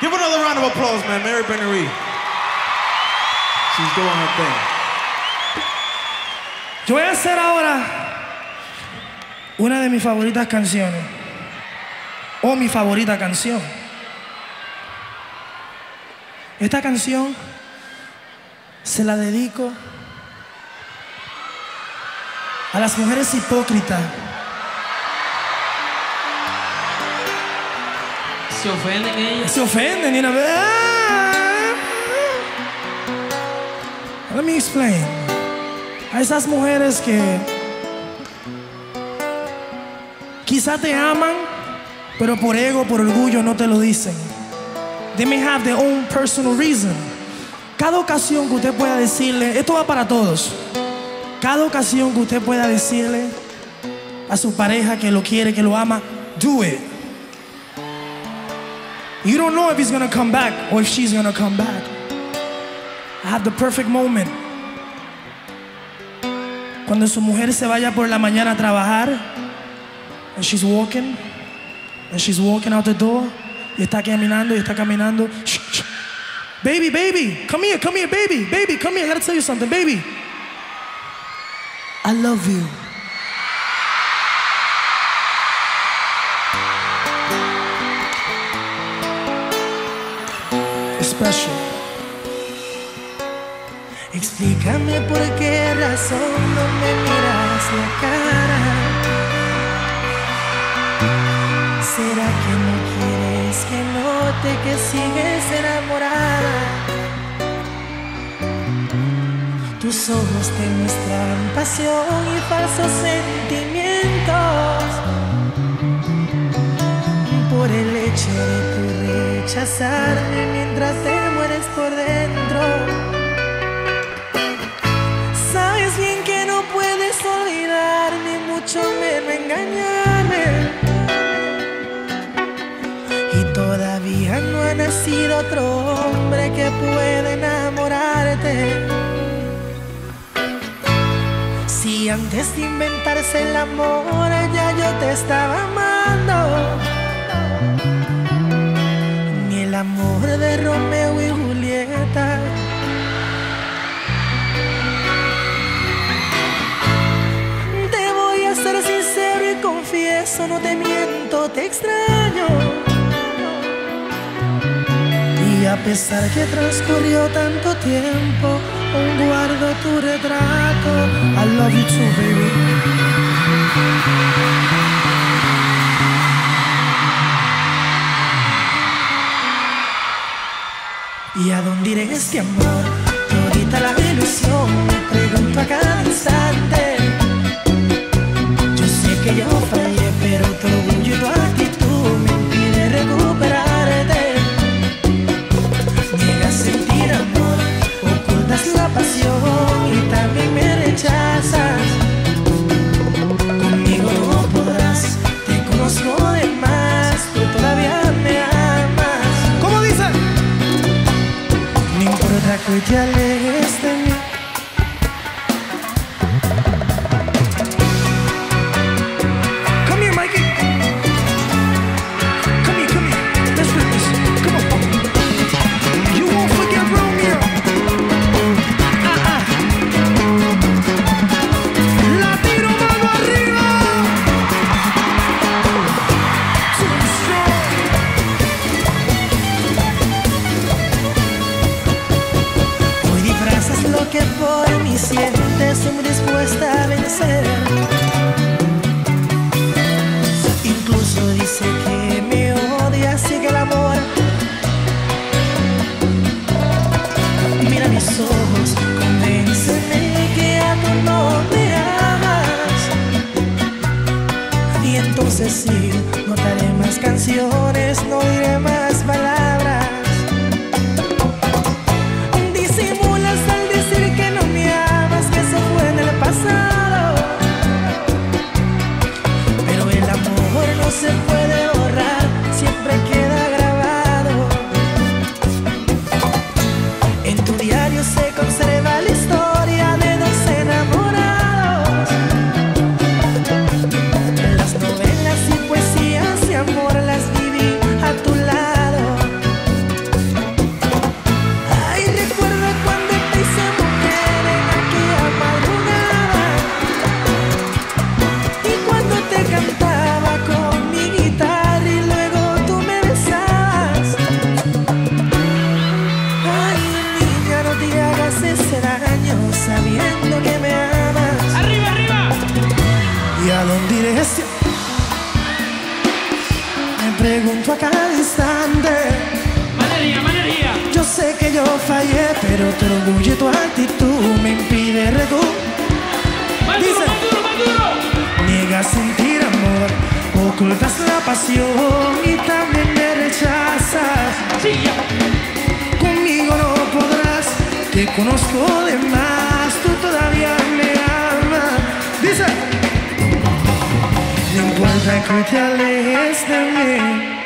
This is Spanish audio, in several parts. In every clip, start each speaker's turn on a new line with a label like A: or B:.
A: Give another round of applause, man. Mary Benery. She's doing her thing.
B: Yo voy a hacer ahora una de mis favoritas canciones. O mi favorita canción. Esta canción se la dedico a las mujeres hipócritas.
C: Se ofenden ellas.
B: Se ofenden vez. Let me explain. A esas mujeres que quizá te aman, pero por ego, por orgullo no te lo dicen. They may have their own personal reason. Cada ocasión que usted pueda decirle, esto va para todos. Cada ocasión que usted pueda decirle a su pareja que lo quiere, que lo ama, do it. You don't know if he's gonna come back or if she's gonna come back. I have the perfect moment. Cuando su mujer se vaya por la mañana a trabajar, and she's walking, and she's walking out the door, y está caminando, y está caminando. Shh, shh. Baby, baby, come here, come here, baby, baby, come here. I gotta tell you something, baby. I love you. Explícame por qué razón no me miras la cara. ¿Será que no quieres que note que sigues enamorada? Tus ojos te muestran pasión y falsos sentimientos. Por el hecho de tu rechazarme mientras te mueres por dentro. Sabes bien que no puedes olvidarme, mucho menos engañarme. Y todavía no ha nacido otro hombre que pueda enamorarte. Si antes de inventarse el amor ya yo te estaba amando. Amor de Romeo y Julieta. Te voy a ser sincero y confieso, no te miento, te extraño. Y a pesar que transcurrió tanto tiempo, guardo tu retrato. I love you too, baby. ¿Y a dónde iré este amor? Todita la ilusión, me pregunto a cada instante. Yo sé que yo fallé, pero tu que por mí sientes, muy dispuesta a vencer. Incluso dice que me odias y que el amor. Mira mis ojos, convénceme que a tú no me amas. Y entonces sí, no te haré más canciones, no diré más pregunto a cada instante. Valeria, Valeria. Yo sé que yo fallé, pero tu orgullo y tu actitud me impide recu. Dice, niegas sentir amor, ocultas la pasión y también me rechazas. Sí, ya. Conmigo no podrás, te conozco de más, tú todavía me amas. Dice de mí.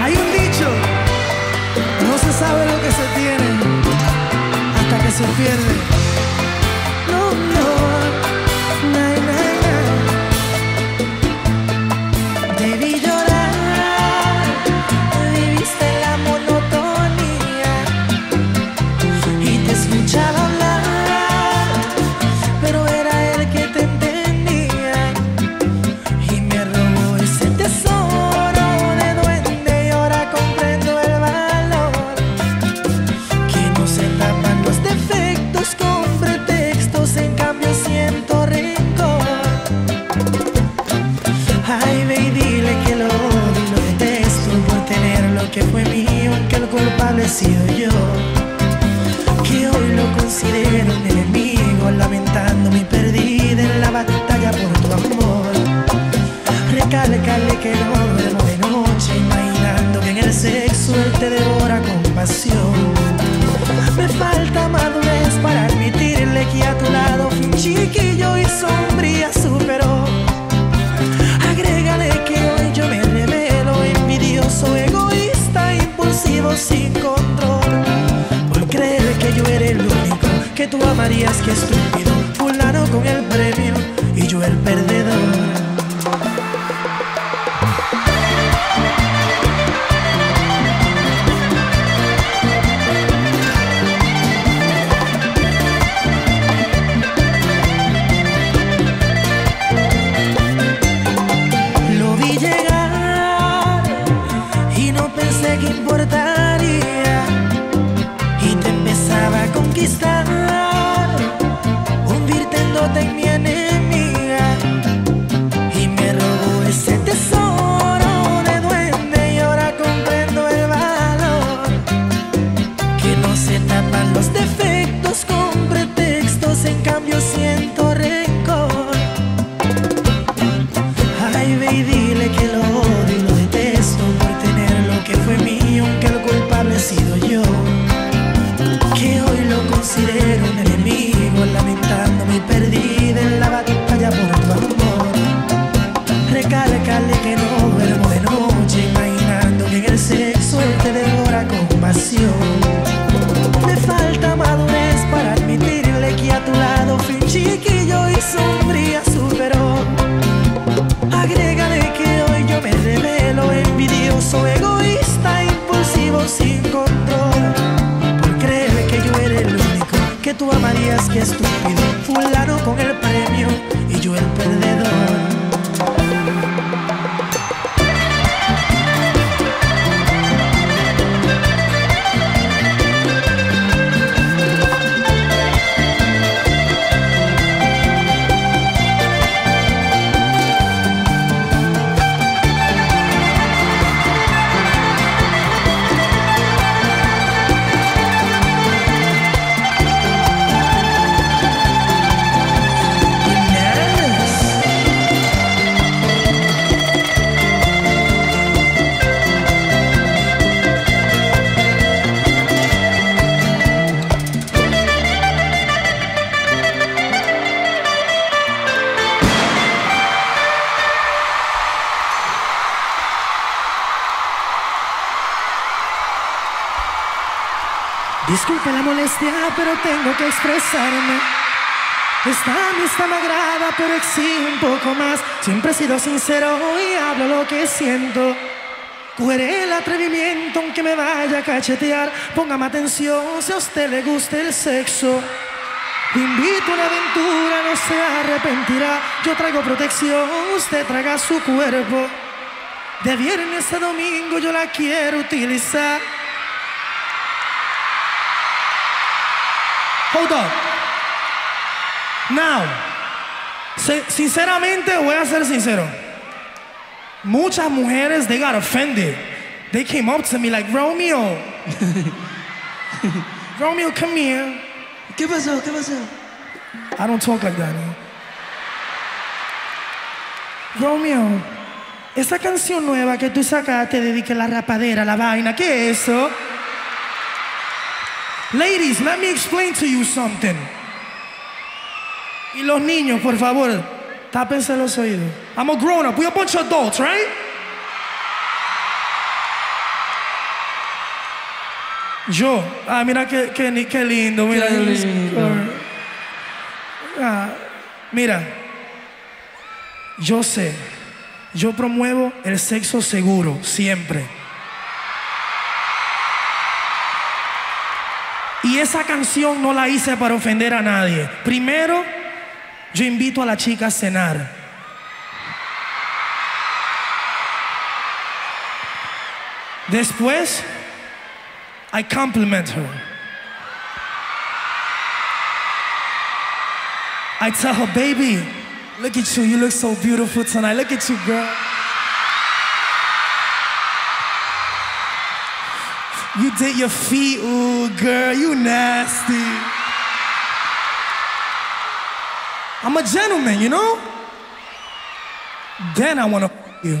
B: Hay un dicho, no se sabe lo que se tiene hasta que se pierde. Que tú amarías, que estúpido. Amarías, que estúpido. Fulano la molestia, pero tengo que expresarme. Esta amistad me agrada, pero exige un poco más. Siempre he sido sincero y hablo lo que siento. Cuere el atrevimiento, aunque me vaya a cachetear. Póngame atención si a usted le gusta el sexo. Te invito a una aventura, no se arrepentirá. Yo traigo protección, usted traiga su cuerpo. De viernes a domingo yo la quiero utilizar. Hold up. Now, si- sinceramente voy a ser sincero. Muchas mujeres, they got offended. They came up to me like, Romeo. Romeo, come here.
C: ¿Qué pasó? ¿Qué pasó?
B: I don't talk like that. no. Romeo, esa canción nueva que tú sacaste dedique la rapadera, la vaina, ¿qué es eso? Ladies, let me explain to you something. Y los niños, por favor, tápense los oídos. I'm a grown up. We're a bunch of adults, right? Yo, ah, mira qué, qué, lindo, mira.
C: Qué lindo.
B: Ah, mira, yo sé, yo promuevo el sexo seguro siempre. Y esa canción no la hice para ofender a nadie. Primero, yo invito a la chica a cenar. Después, I compliment her. I tell her, baby, look at you. You look so beautiful tonight. Look at you, girl. You did your feet. Ooh, girl, you nasty. I'm a gentleman, you know? Then I want to you.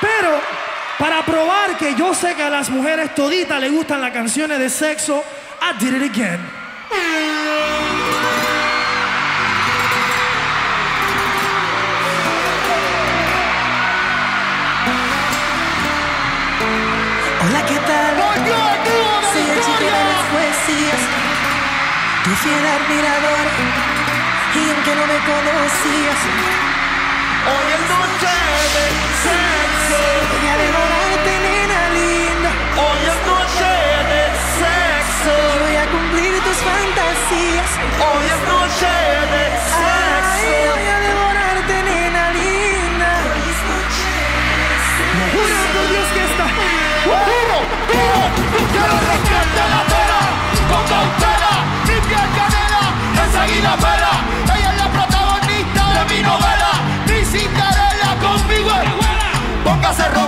B: Pero para probar que yo sé que a las mujeres toditas les gustan las canciones de sexo, I did it again.
D: De las poesías, tu fiel admirador. Y aunque no me conocías,
E: Hoy es noche de sexo.
D: voy a devorarte, nena linda.
E: Hoy es noche de sexo.
D: Y voy a cumplir tus fantasías.
E: Hoy es noche Póngase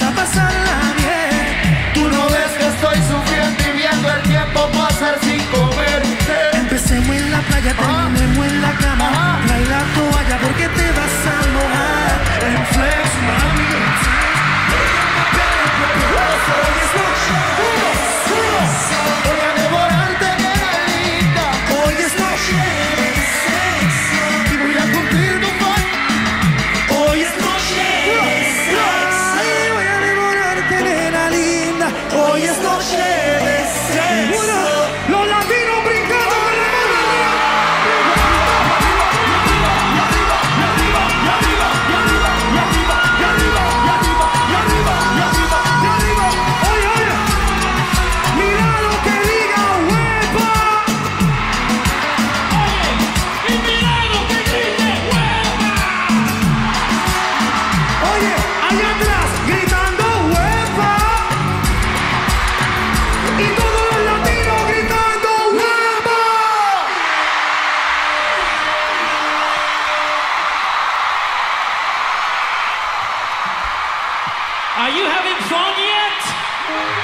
E: bien.
B: Vamos
E: Hoy es noche de sexo.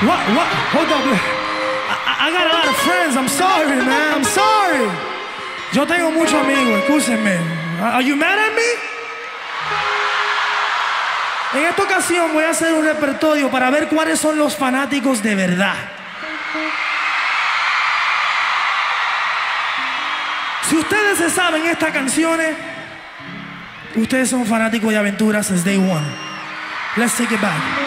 B: What? What? Hold up. I, I- I got a lot of friends. I'm sorry, man. I'm sorry. Yo tengo muchos amigos. Escúchenme. Are you mad at me? En esta ocasión voy a hacer un repertorio para ver cuáles son los fanáticos de verdad. Si ustedes se saben estas canciones, ustedes son fanáticos de aventuras since day one. Let's take it back.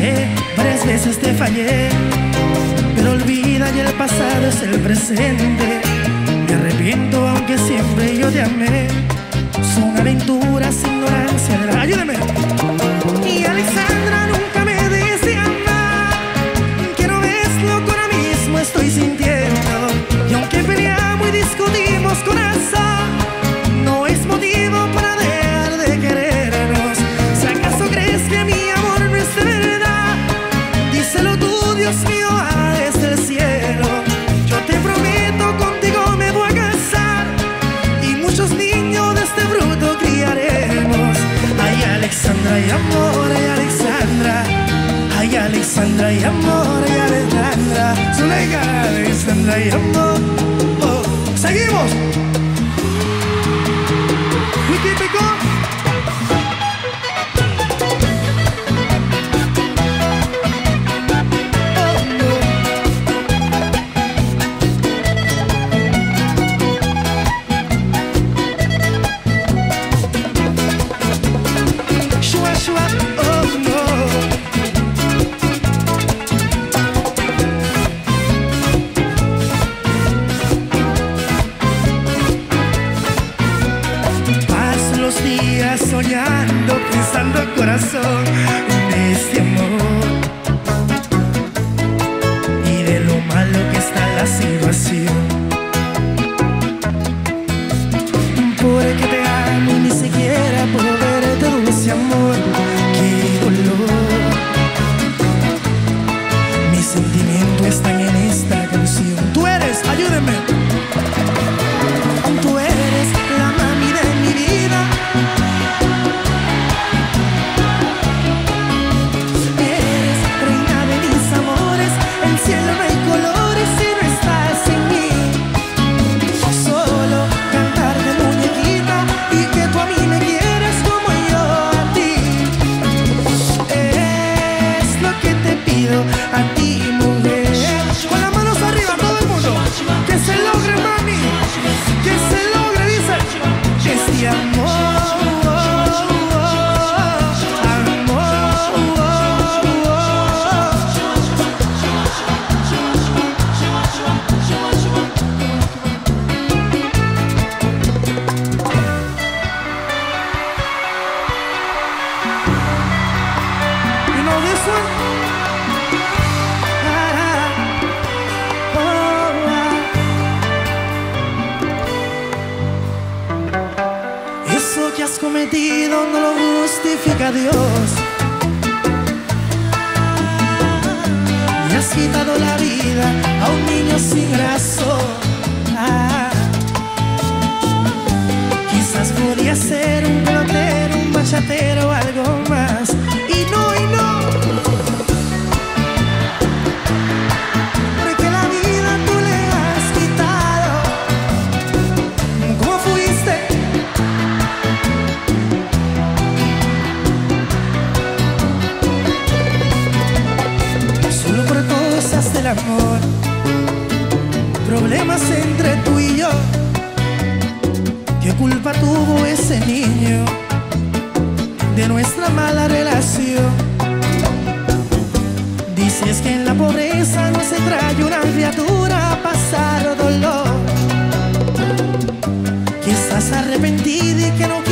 B: Sé, varias veces te fallé, pero olvida y el pasado es el presente. Me arrepiento aunque siempre yo te amé. Son aventuras, ignorancia. Ayúdame. Alexandra y amor, ay, Alexandra Zuleika, Alexandra y amor soñando, pensando corazón cielo no hay cometido no lo justifica Dios. Y has quitado la vida a un niño sin razón. Ah. Quizás podía ser un pelotero, un bachatero algo más. No, y no. Porque la vida tú le has quitado. ¿Cómo fuiste? Solo por cosas del amor. Problemas entre tú y yo. ¿Qué culpa tuvo ese niño de nuestra mala relación. Dices que en la pobreza no se trae una criatura a pasar dolor. Que estás arrepentida y que no